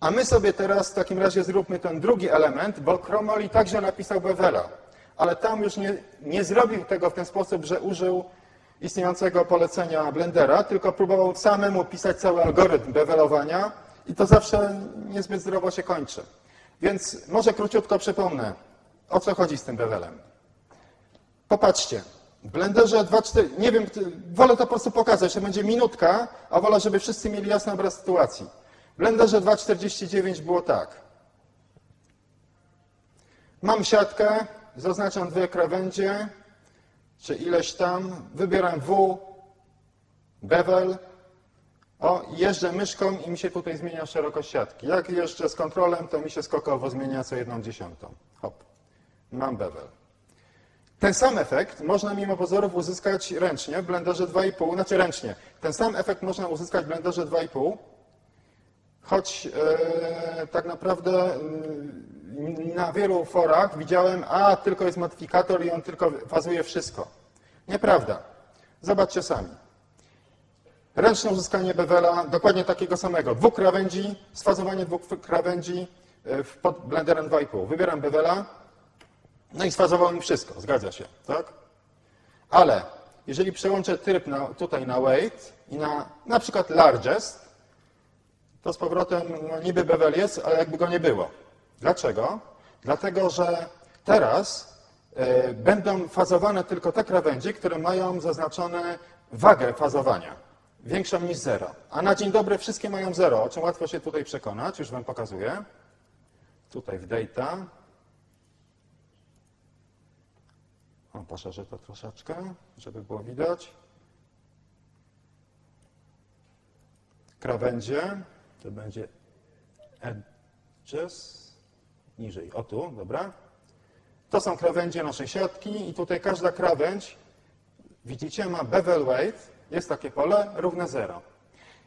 A my sobie teraz w takim razie zróbmy ten drugi element, bo Cromoli także napisał Bevela, ale tam już nie, nie zrobił tego w ten sposób, że użył istniejącego polecenia Blendera, tylko próbował samemu pisać cały algorytm bewelowania i to zawsze niezbyt zdrowo się kończy. Więc może króciutko przypomnę, o co chodzi z tym bevelem. Popatrzcie, w Blenderze 2.4, nie wiem, wolę to po prostu pokazać, to będzie minutka, a wolę, żeby wszyscy mieli jasny obraz sytuacji. W Blenderze 2.49 było tak. Mam siatkę, zaznaczam dwie krawędzie, czy ileś tam, wybieram W, bevel, o, jeżdżę myszką i mi się tutaj zmienia szerokość siatki. Jak jeżdżę z kontrolem, to mi się skokowo zmienia co jedną dziesiątą. Hop, mam bevel. Ten sam efekt można mimo pozorów uzyskać ręcznie w Blenderze 2,5, znaczy ręcznie. Ten sam efekt można uzyskać w Blenderze 2,5, choć e, tak naprawdę e, na wielu forach widziałem, a tylko jest modyfikator i on tylko fazuje wszystko. Nieprawda. Zobaczcie sami. Ręczne uzyskanie bevela, dokładnie takiego samego. Dwóch krawędzi, sfazowanie dwóch krawędzi e, pod blenderem 2,5. Wybieram bevela, no i sfazował mi wszystko, zgadza się, tak? Ale jeżeli przełączę tryb na, tutaj na weight i na na przykład largest, to z powrotem no niby bevel jest, ale jakby go nie było. Dlaczego? Dlatego, że teraz y, będą fazowane tylko te krawędzie, które mają zaznaczone wagę fazowania, większą niż zero. A na dzień dobry wszystkie mają zero, o czym łatwo się tutaj przekonać, już Wam pokazuję. Tutaj w data, O, poszerzę to troszeczkę, żeby było widać. Krawędzie, to będzie edges, niżej, o tu, dobra. To są krawędzie naszej siatki i tutaj każda krawędź, widzicie, ma bevel weight, jest takie pole, równe 0.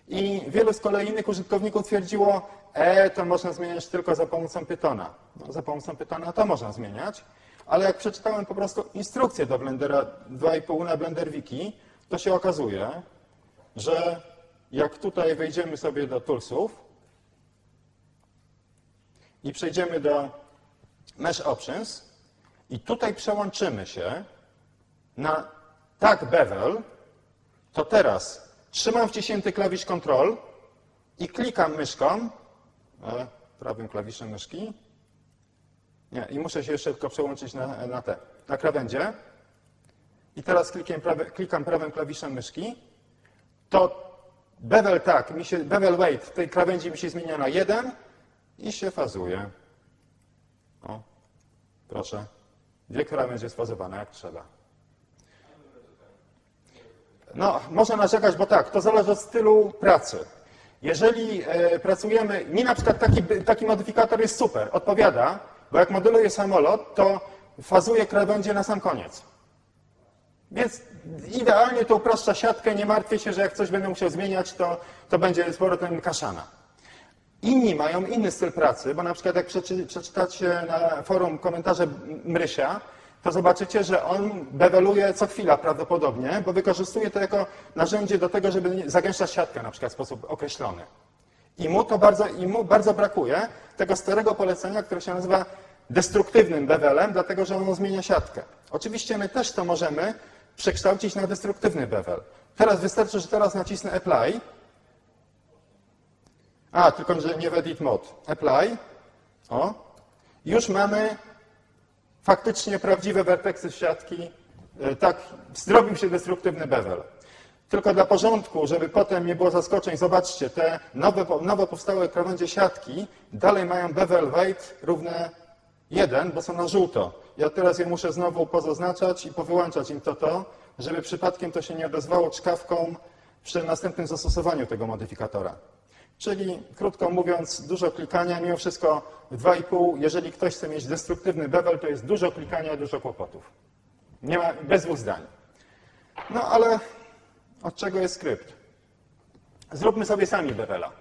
I wielu z kolei innych użytkowników twierdziło, e, to można zmieniać tylko za pomocą Pythona. No, za pomocą Pythona to można zmieniać, ale jak przeczytałem po prostu instrukcję do Blendera 2,5 na Blender Wiki, to się okazuje, że jak tutaj wejdziemy sobie do Toolsów i przejdziemy do Mesh Options i tutaj przełączymy się na Tag Bevel, to teraz trzymam wciśnięty klawisz Ctrl i klikam myszką, e, prawym klawiszem myszki, nie, i muszę się jeszcze tylko przełączyć na, na te, na krawędzie. I teraz klikiem, klikam prawym klawiszem myszki. To bevel tak, mi się, bevel weight tej krawędzi mi się zmienia na 1 i się fazuje. O, proszę. Dwie krawędzie sfazowane jak trzeba. No, można narzekać, bo tak, to zależy od stylu pracy. Jeżeli e, pracujemy, mi na przykład taki, taki modyfikator jest super, odpowiada, bo jak modeluje samolot, to fazuje krawędzie na sam koniec. Więc idealnie to upraszcza siatkę, nie martwię się, że jak coś będę musiał zmieniać, to, to będzie z powrotem kaszana. Inni mają inny styl pracy, bo na przykład jak przeczytacie na forum komentarze Mrysia, to zobaczycie, że on beweluje co chwila prawdopodobnie, bo wykorzystuje to jako narzędzie do tego, żeby zagęszczać siatkę na przykład w sposób określony. I mu to bardzo, i mu bardzo brakuje tego starego polecenia, które się nazywa destruktywnym bevelem, dlatego że ono zmienia siatkę. Oczywiście my też to możemy przekształcić na destruktywny bevel. Teraz wystarczy, że teraz nacisnę apply. A, tylko że nie w edit mode. Apply. O. Już mamy faktycznie prawdziwe werteksy siatki. E, tak, zrobił się destruktywny bevel. Tylko dla porządku, żeby potem nie było zaskoczeń, zobaczcie, te nowe, nowo powstałe krawędzie siatki dalej mają bevel weight równe 1, bo są na żółto. Ja teraz je muszę znowu pozaznaczać i powyłączać im to to, żeby przypadkiem to się nie odezwało czkawką przy następnym zastosowaniu tego modyfikatora. Czyli, krótko mówiąc, dużo klikania, mimo wszystko w 2,5, jeżeli ktoś chce mieć destruktywny bevel, to jest dużo klikania, dużo kłopotów. Nie ma, bez dwóch zdań. No ale od czego jest skrypt? Zróbmy sobie sami Bevela.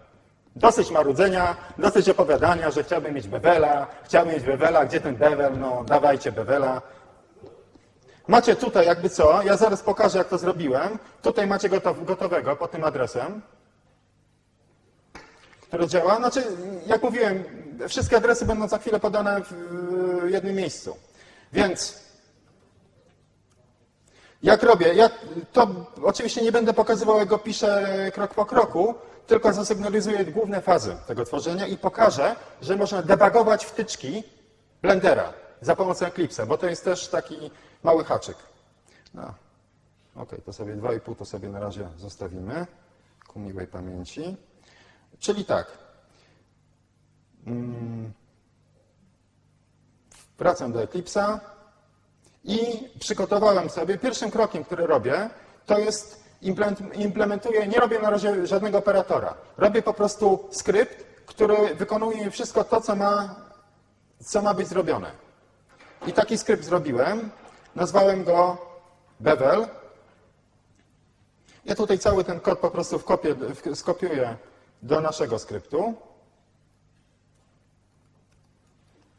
Dosyć marudzenia, dosyć opowiadania, że chciałbym mieć Bevela, chciałbym mieć Bevela, gdzie ten Bevel, no dawajcie Bevela. Macie tutaj jakby co, ja zaraz pokażę jak to zrobiłem. Tutaj macie gotowego pod tym adresem. które działa. Znaczy, jak mówiłem, wszystkie adresy będą za chwilę podane w jednym miejscu. Więc jak robię? Ja to oczywiście nie będę pokazywał, jak go piszę krok po kroku, tylko zasygnalizuję główne fazy tego tworzenia i pokażę, że można debugować wtyczki Blendera za pomocą Eclipse, bo to jest też taki mały haczyk. No. Ok, to sobie 2,5 to sobie na razie zostawimy ku miłej pamięci. Czyli tak. Mm. Wracam do Eclipse'a i przygotowałem sobie, pierwszym krokiem, który robię, to jest implementuję, nie robię na razie żadnego operatora. Robię po prostu skrypt, który wykonuje wszystko to, co ma, co ma być zrobione. I taki skrypt zrobiłem. Nazwałem go Bevel. Ja tutaj cały ten kod po prostu wkopię, skopiuję do naszego skryptu.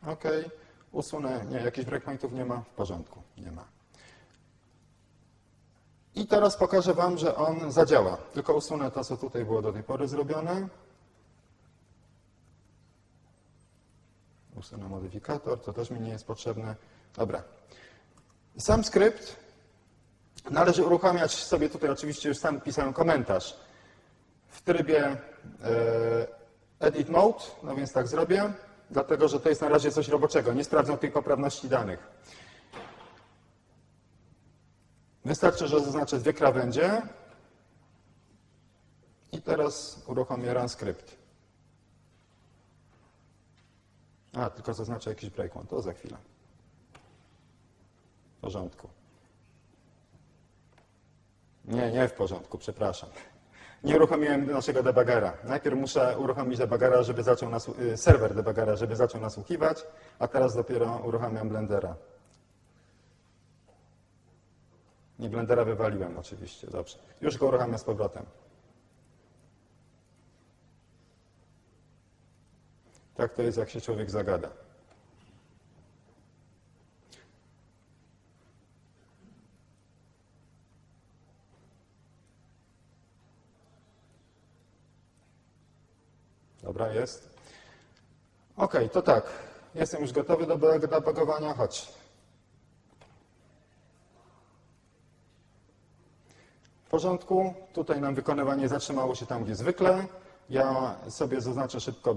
OK. Usunę, nie, jakichś breakpointów nie ma, w porządku, nie ma. I teraz pokażę Wam, że on zadziała. Tylko usunę to, co tutaj było do tej pory zrobione. Usunę modyfikator, to też mi nie jest potrzebne. Dobra. Sam skrypt należy uruchamiać sobie tutaj, oczywiście już sam pisałem komentarz, w trybie e, edit mode, no więc tak zrobię, dlatego że to jest na razie coś roboczego, nie sprawdzam tej poprawności danych. Wystarczy, że zaznaczę dwie krawędzie i teraz uruchomię run script. A, tylko zaznaczę jakiś breakpoint, to za chwilę. W porządku. Nie, nie w porządku, przepraszam. Nie uruchomiłem naszego debugera. Najpierw muszę uruchomić debugera, żeby zaczął nas, y, serwer debugera, żeby zaczął nasłuchiwać, a teraz dopiero uruchamiam Blendera. Nie Blendera wywaliłem oczywiście, dobrze. Już go uruchamiam z powrotem. Tak to jest, jak się człowiek zagada. Dobra, jest. Ok, to tak. Jestem już gotowy do debugowania. Chodź. W porządku. Tutaj nam wykonywanie zatrzymało się tam, gdzie zwykle. Ja sobie zaznaczę szybko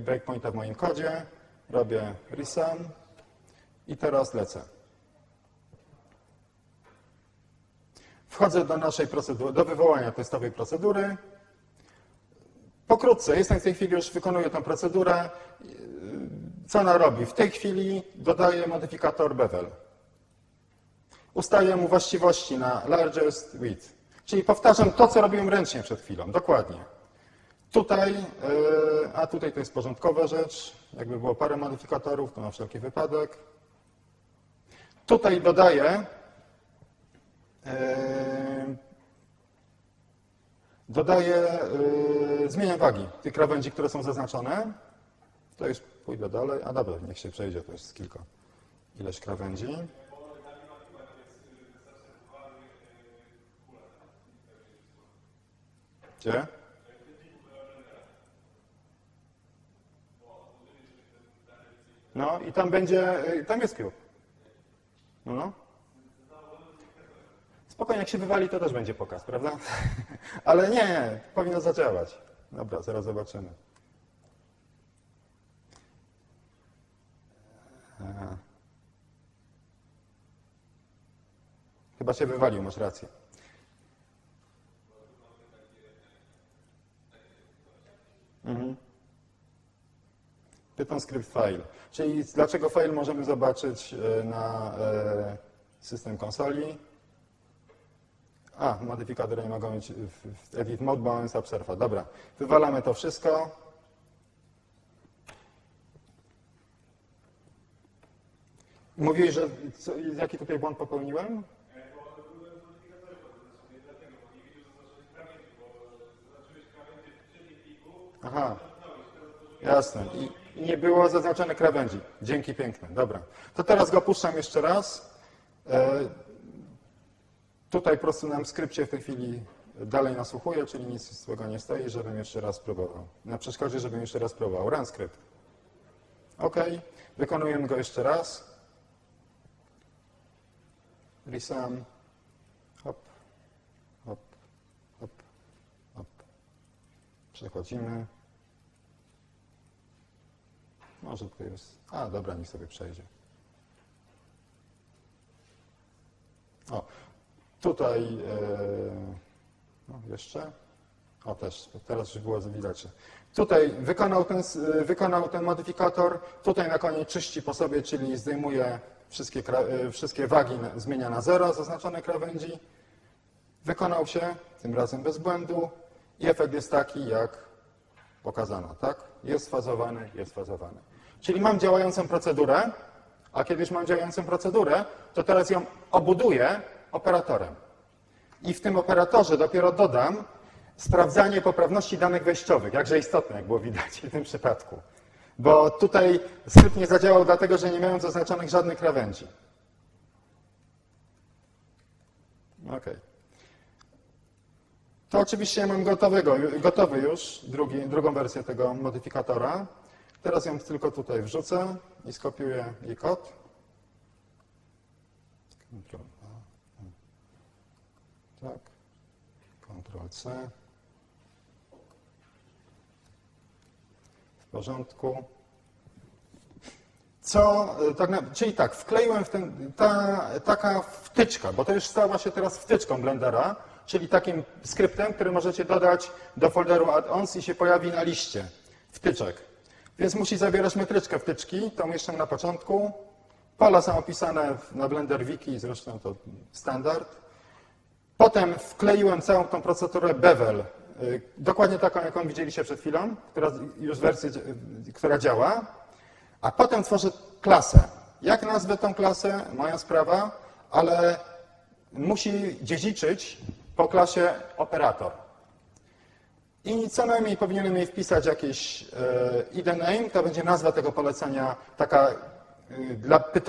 breakpointa w moim kodzie. Robię resum. I teraz lecę. Wchodzę do naszej procedury, do wywołania testowej procedury. Pokrótce, jestem w tej chwili już wykonuję tę procedurę. Co ona robi? W tej chwili dodaję modyfikator bevel. Ustaję mu właściwości na largest width. Czyli powtarzam to, co robiłem ręcznie przed chwilą. Dokładnie. Tutaj, e, a tutaj to jest porządkowa rzecz. Jakby było parę modyfikatorów, to na wszelki wypadek. Tutaj dodaję e, dodaję, yy, zmieniam wagi tych krawędzi, które są zaznaczone. To już pójdę dalej, a dobra, niech się przejdzie, to jest kilka, ileś krawędzi. Gdzie? No i tam będzie, y, tam jest cube. No, no. Spokojnie, jak się wywali, to też będzie pokaz, prawda? Ale nie, powinno zadziałać. Dobra, zaraz zobaczymy. Chyba się wywalił, masz rację. Mhm. Python script file. Czyli dlaczego file możemy zobaczyć e, na e, system konsoli? A, modyfikatory nie mogą mieć w edit mode, jest obserwa. Dobra, wywalamy to wszystko. Mówiłeś, że co, jaki tutaj błąd popełniłem? Aha, jasne. I nie było zaznaczone krawędzi. Dzięki piękne, dobra. To teraz go puszczam jeszcze raz. E, Tutaj po prostu nam skrypcie w tej chwili dalej nasłuchuję, czyli nic złego nie stoi, żebym jeszcze raz próbował. Na przeszkodzie, żebym jeszcze raz próbował. Run script. OK, wykonujemy go jeszcze raz. Resum. Hop, hop, hop, hop. Przechodzimy. Może to jest. A, dobra, niech sobie przejdzie. O, tutaj e, no jeszcze. O, też, teraz już było widać. Tutaj wykonał ten, wykonał ten modyfikator, tutaj na koniec czyści po sobie, czyli zdejmuje wszystkie, e, wszystkie wagi, zmienia na zero zaznaczone krawędzi. Wykonał się, tym razem bez błędu i efekt jest taki, jak pokazano, tak? Jest fazowany, jest fazowany. Czyli mam działającą procedurę, a kiedy już mam działającą procedurę, to teraz ją obuduję operatorem. I w tym operatorze dopiero dodam sprawdzanie poprawności danych wejściowych, jakże istotne, jak było widać w tym przypadku. Bo tutaj skrypt nie zadziałał dlatego, że nie miałem zaznaczonych żadnych krawędzi. Okej. To oczywiście mam gotowego, gotowy już drugi, drugą wersję tego modyfikatora. Teraz ją tylko tutaj wrzucę i skopiuję jej kod. Ctrl A. Tak. Ctrl C. W porządku. Co, tak czyli tak, wkleiłem w ten, ta, taka wtyczka, bo to już stała się teraz wtyczką Blendera, czyli takim skryptem, który możecie dodać do folderu add-ons i się pojawi na liście wtyczek. Więc musi zawierać metryczkę wtyczki, tą jeszcze na początku. Pola są opisane na Blender Wiki, zresztą to standard. Potem wkleiłem całą tą procedurę Bevel, y, dokładnie taką, jaką widzieliście przed chwilą, która już wersję, y, która działa. A potem tworzę klasę. Jak nazwę tą klasę? Moja sprawa, ale musi dziedziczyć po klasie operator. I co najmniej powinienem jej wpisać jakieś e, ID name, to będzie nazwa tego polecenia, taka e, dla pytania.